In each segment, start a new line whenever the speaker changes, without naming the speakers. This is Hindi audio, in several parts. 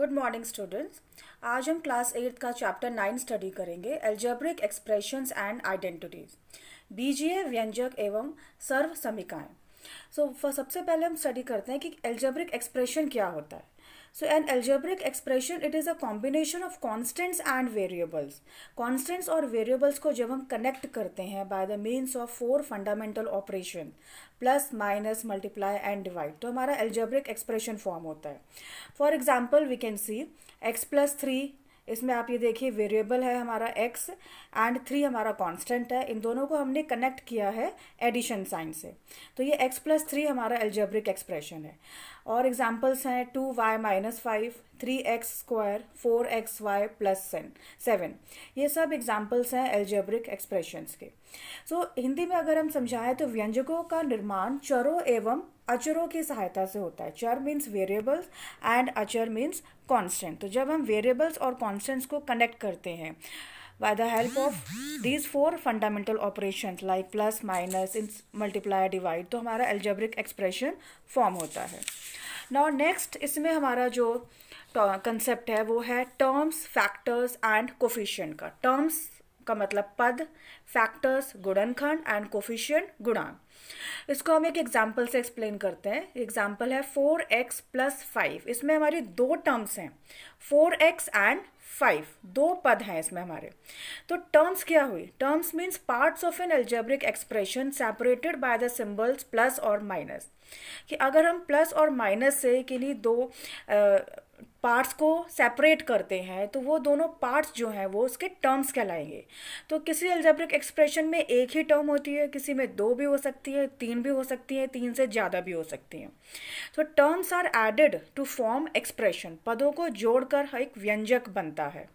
गुड मॉर्निंग स्टूडेंट्स आज हम क्लास एट्थ का चैप्टर नाइन स्टडी करेंगे एल्जेब्रिक एक्सप्रेशंस एंड आइडेंटिटीज बीजीए व्यंजक एवं सर्व समीकाएँ सो so, सबसे पहले हम स्टडी करते हैं कि एल्जेब्रिक एक्सप्रेशन क्या होता है. So an algebraic expression it is a combination of constants and variables. Constants और variables को जब हम connect करते हैं by the means of four fundamental operation plus minus multiply and divide तो हमारा algebraic expression form होता है For example we can see x plus इसमें आप ये देखिए वेरिएबल है हमारा x एंड थ्री हमारा कांस्टेंट है। इन दोनों को हमने कनेक्ट किया है एडिशन साइन से। तो ये x प्लस थ्री हमारा एल्जेब्रिक एक्सप्रेशन है। और एग्जांपल्स हैं two y minus five three x square four x y plus seven ये सब एग्जाम्पल्स हैं एल्जेब्रिक एक्सप्रेशंस के। सो so, हिंदी में अगर हम समझाएँ तो व्यंजकों का निर्माण चरों एवं अचरों की सहायता से होता है। चर मीन्स वेरिएबल्स एंड अचर मीन्स कांस्टेंट तो जब हम वेरिएबल्स और कांस्टेंट्स को कनेक्ट करते हैं, by the help of these four fundamental operations like plus, minus multiply, divide तो हमारा algebraic expression form होता है। Now next इसमें हमारा जो कंसेप्ट है, वो है टर्म्स फैक्टर्स एंड कोफिशियंट का। टर्म्स का मतलब पद फैक्टर्स गुणनखंड एंड कोफिशियंट गुणांक। इसको हम एक एग्ज़ाम्पल से एक्सप्लेन करते हैं। एग्ज़ाम्पल है फोर एक्स प्लस फाइव इसमें हमारी दो टर्म्स हैं। फोर एक्स एंड फाइव दो पद हैं इसमें हमारे। तो टर्म्स क्या हुई? Terms means parts of an algebraic expression separated by the symbols plus और माइनस कि अगर हम प्लस और माइनस से किन्हीं दो पार्ट्स को सेपरेट करते हैं तो वो दोनों पार्ट्स जो हैं, वो उसके टर्म्स कहलाएँगे। तो किसी अल्जेब्रिक एक्सप्रेशन में एक ही टर्म होती है, किसी में दो भी हो सकती है, तीन भी हो सकती है, तीन से ज़्यादा भी हो सकती हैं। तो terms are added to form expression पदों को जोड़कर एक व्यंजक बनता है।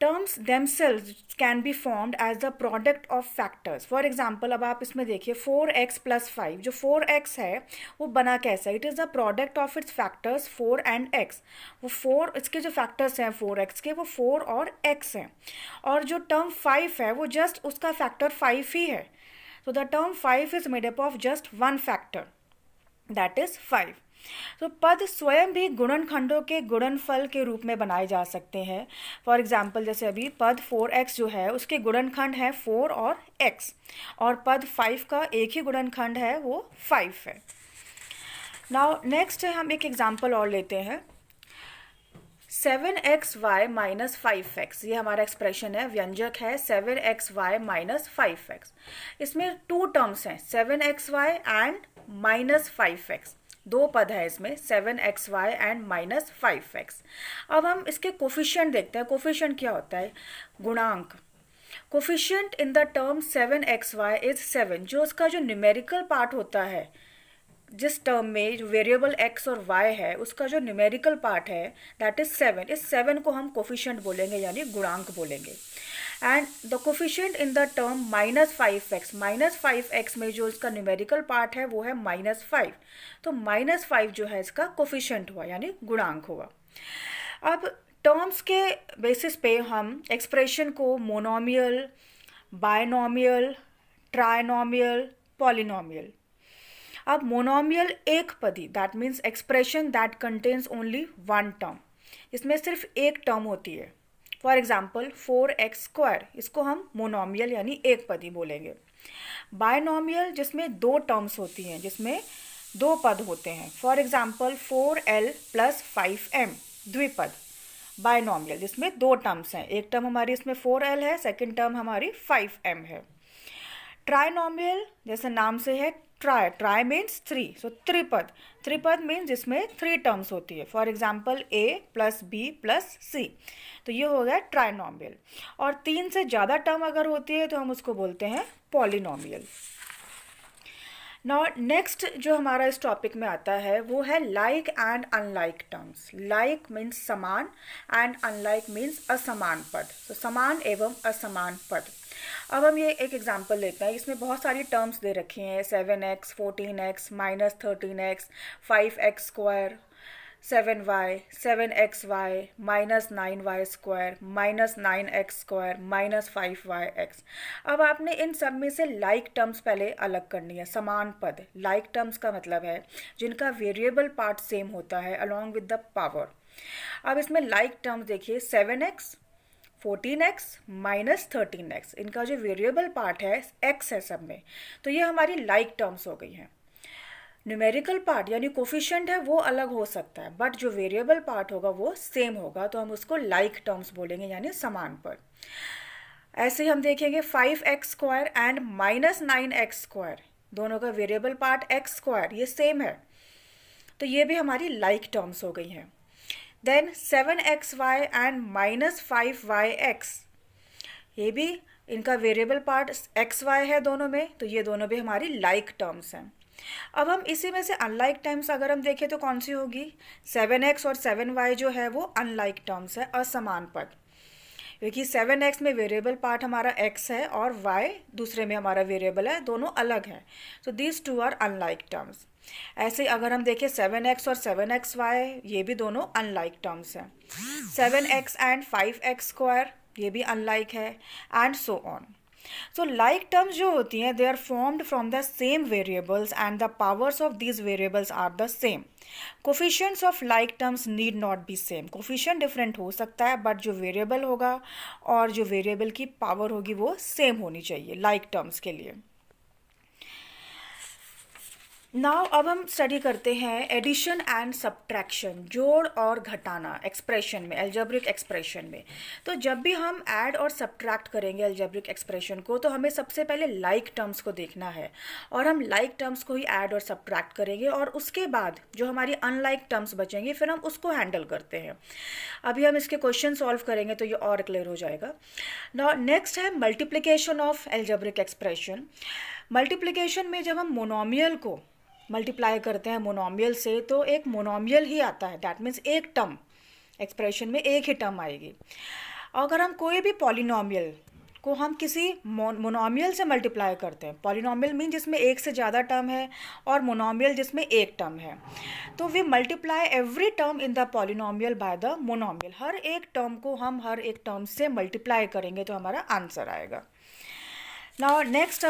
Terms themselves can be formed as the product of factors for example अब आप इसमें देखिए फोर एक्स प्लस फाइव जो फोर एक्स है, वो बना कैसा it is the product of its factors four and x वो फोर इसके जो फैक्टर्स हैं फोर एक्स के, वो फोर और एक्स हैं. और जो टर्म फाइव है, वो जस्ट उसका फैक्टर फाइव ही है. The term 5 is made up of just one factor. That is 5 तो पद स्वयं भी गुणनखंडों के गुणनफल के रूप में बनाए जा सकते हैं। फॉर एग्ज़ाम्पल जैसे अभी पद फोर एक्स जो है, उसके गुणनखंड है फोर और एक्स और पद फाइव का एक ही गुणनखंड है, वो फाइव है। नाउ नेक्स्ट हम एक एग्ज़ाम्पल और लेते हैं। Seven x y minus five x ये हमारा एक्सप्रेशन है, व्यंजक है seven x y minus five x इसमें टू टर्म्स हैं seven x y and minus five x दो पद है इसमें seven x y and minus five x अब हम इसके कोफिशियंट देखते हैं। कोफिशियंट क्या होता है? गुणांक। Coefficient in the term seven x y is seven जो उसका जो न्यूमेरिकल पार्ट होता है जिस टर्म में जो वेरिएबल एक्स और वाई है, उसका जो न्यूमेरिकल पार्ट है दैट इज़ सेवन इस सेवन को हम कोफिशियंट बोलेंगे, यानी गुणांक बोलेंगे। And the coefficient in the term minus five x minus five x में जो इसका न्यूमेरिकल पार्ट है, वो है माइनस फाइव तो माइनस फाइव जो है, इसका कोफिशियंट हुआ, यानी गुणांक हुआ। अब टर्म्स के बेसिस पे हम एक्सप्रेशन को मोनोमियल बायनोमियल ट्राइनोमियल पॉलिनोमियल अब मोनोमियल एक पदी that means expression that contains only one term इसमें सिर्फ़ एक टर्म होती है। For example four x square इसको हम मोनोमियल यानी एक पदी बोलेंगे। बायनोमियल जिसमें दो टर्म्स होती हैं, जिसमें दो पद होते हैं। For example four L plus five M द्विपद। Binomial जिसमें दो टर्म्स हैं। एक टर्म हमारी इसमें फोर एल है सेकेंड टर्म हमारी फाइव एम है। ट्राइनोमियल जैसे नाम से है tri tri means three so त्रिपद। त्रिपद मीन्स जिसमें थ्री टर्म्स होती है। For example A plus B plus C तो ये हो गया ट्राइनोमियल और तीन से ज़्यादा टर्म अगर होती है तो हम उसको बोलते हैं पॉलिनोमियल। नाउ नेक्स्ट जो हमारा इस टॉपिक में आता है, वो है like and unlike terms like means समान एंड अनलाइक मीन्स असमान पद। तो समान एवं असमान पद। अब हम ये एक एग्जांपल लेते हैं, इसमें बहुत सारी टर्म्स दे रखी हैं seven x fourteen x minus thirteen x five x square seven y seven x y minus nine y square minus nine x square minus five y x अब आपने इन सब में से लाइक like टर्म्स पहले अलग करनी है, समान पद। लाइक like टर्म्स का मतलब है, जिनका वेरिएबल पार्ट सेम होता है अलॉन्ग विद द पावर अब इसमें लाइक टर्म्स देखिए seven x fourteen x minus thirteen x. इनका जो वेरिएबल पार्ट है एक्स है सब में। तो ये हमारी लाइक like टर्म्स हो गई हैं। न्यूमेरिकल पार्ट यानी कोफिशियंट है, वो अलग हो सकता है बट जो वेरिएबल पार्ट होगा, वो सेम होगा। तो हम उसको लाइक like टर्म्स बोलेंगे, यानी समान पर। ऐसे ही हम देखेंगे five x square and minus nine x square दोनों का वेरिएबल पार्ट एक्स स्क्वायर ये सेम है। तो ये भी हमारी लाइक like टर्म्स हो गई हैं। Then seven x y and minus five y x ये भी इनका वेरिएबल पार्ट एक्स वाई है दोनों में तो ये दोनों भी हमारी लाइक like टर्म्स हैं। अब हम इसी में से अनलाइक टर्म्स अगर हम देखें तो कौन सी होगी? सेवन एक्स और सेवन वाई जो है वो अनलाइक टर्म्स है, असमान पद क्योंकि सेवन एक्स में वेरिएबल पार्ट हमारा एक्स है और वाई दूसरे में हमारा वेरिएबल है, दोनों अलग हैं। So these two are unlike terms ऐसे अगर हम देखें सेवन एक्स और सेवन एक्स वाई ये भी दोनों अनलाइक टर्म्स हैं। Seven x and five x square ये भी अनलाइक है and so on so like terms जो होती हैं they are formed from the same variables and the powers of these variables are the same coefficients of like terms need not be same coefficient different हो सकता है बट जो वेरिएबल होगा और जो वेरिएबल की पावर होगी वो सेम होनी चाहिए लाइक like टर्म्स के लिए। नाउ अब हम स्टडी करते हैं एडिशन एंड सब्ट्रैक्शन जोड़ और घटाना एक्सप्रेशन में एल्जेब्रिक एक्सप्रेशन में। तो जब भी हम ऐड और सब्ट्रैक्ट करेंगे एल्जेब्रिक एक्सप्रेशन को तो हमें सबसे पहले लाइक like टर्म्स को देखना है। और हम लाइक like टर्म्स को ही ऐड और सब्ट्रैक्ट करेंगे और उसके बाद जो हमारी अनलाइक टर्म्स बचेंगे, फिर हम उसको हैंडल करते हैं। अभी हम इसके क्वेश्चन सॉल्व करेंगे तो ये और क्लियर हो जाएगा। नाउ नेक्स्ट है multiplication of algebraic expression multiplication में जब हम मोनोमियल को मल्टीप्लाई करते हैं मोनोमियल से तो एक मोनोमियल ही आता है। दैट मीन्स एक टर्म एक्सप्रेशन में एक ही टर्म आएगी। अगर हम कोई भी पॉलिनोमियल को हम किसी मोनोमियल से मल्टीप्लाई करते हैं पॉलिनोमियल मीन जिसमें एक से ज़्यादा टर्म है और मोनोमियल जिसमें एक टर्म है तो we multiply every term in the polynomial by the monomial हर एक टर्म को हम हर एक टर्म से मल्टीप्लाई करेंगे तो हमारा आंसर आएगा। Now next